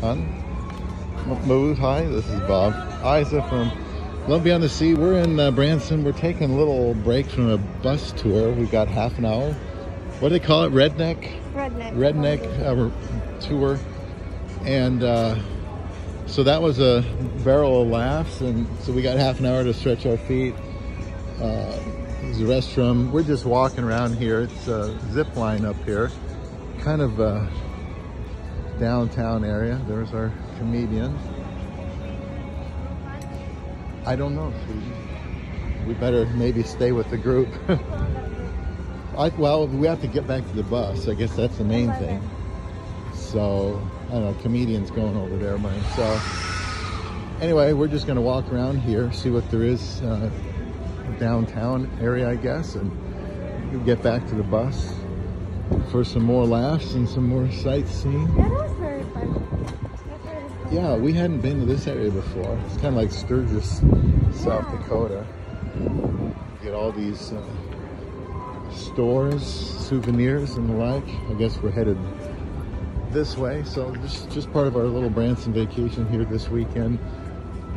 Hun. Move hi. This is Bob. Isa from Love Beyond the Sea. We're in uh, Branson. We're taking a little break from a bus tour. We've got half an hour. What do they call it? Redneck? Redneck. Redneck uh, tour. And uh, so that was a barrel of laughs. And so we got half an hour to stretch our feet. Uh, there's a restroom. We're just walking around here. It's a zip line up here. Kind of a downtown area. There's our comedian. I don't know. We better maybe stay with the group. I, well, we have to get back to the bus. I guess that's the main thing. So, I don't know, comedian's going over there by himself. Anyway, we're just gonna walk around here, see what there is uh, downtown area, I guess, and get back to the bus for some more laughs and some more sightseeing. That was very fun. Yeah, we hadn't been to this area before. It's kind of like Sturgis, South Yeah. Dakota. Get all these uh, stores, souvenirs, and the like. I guess we're headed this way. So just just part of our little Branson vacation here this weekend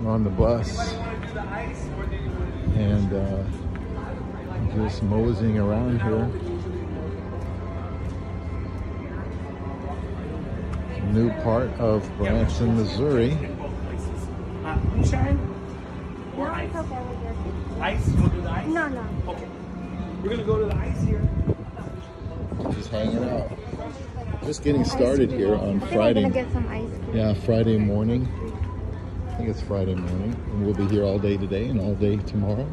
on the bus, and uh, just moseying around here. New part of Branson, Missouri. Uh, moonshine or No, ice? it's okay with your Ice? You want to do the ice? No, no. Okay. We're going to go to the ice here. Just hanging out. Just getting started here on I think We're Friday. get some ice cream. Yeah, Friday morning. I think it's Friday morning. And we'll be here all day today and all day tomorrow.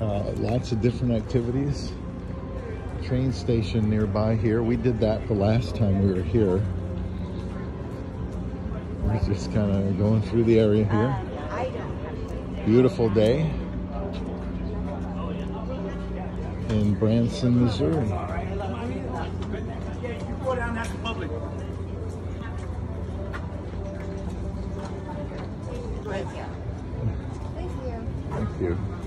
Uh, lots of different activities. Train station nearby here. We did that the last time we were here. We're just kind of going through the area here. Beautiful day in Branson, Missouri. You go down, that's public. Thank you. Thank you.